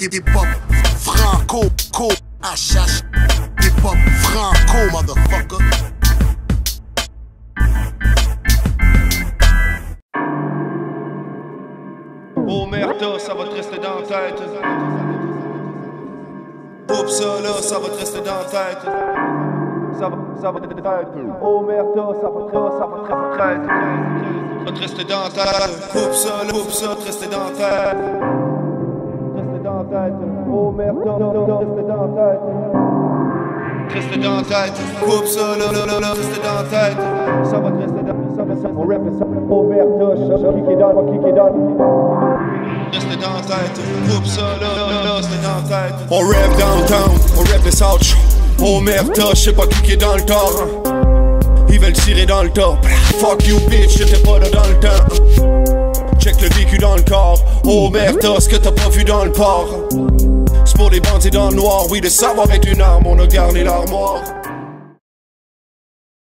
Hip hop franco, co, HH. Hip hop franco, motherfucker. Oh merde, ça va te rester dans la tête. Oups, ça là, ça va te rester dans la tête. Ça va, ça va te tête. Oh merde, ça va te, ça va te rester. Ça va te rester dans la tête. Oups, ça là, oups, ça te rester dans la tête. Oh merde, rester dans la tête. Rester dans la tête. Coupe ça, là, là, là, rester dans la tête. Ça va te rester dans ça va, ça va, rap ça. Oh merde, kick it on, kick it on. Rester dans la tête. Coupe ça, là, là, là, rester dans la tête. On rap downtown, on rap les South Oh merde, je sais pas qui qui est dans le tort. Ils veulent tirer dans le top. Fuck you bitch, j'étais pas là dans le temps. Check le vécu dans le corps. Oh merde, ce que t'as pas vu dans le port. Pour les bandits dans le noir, oui, de savoir avec une arme, on a garni l'armoire.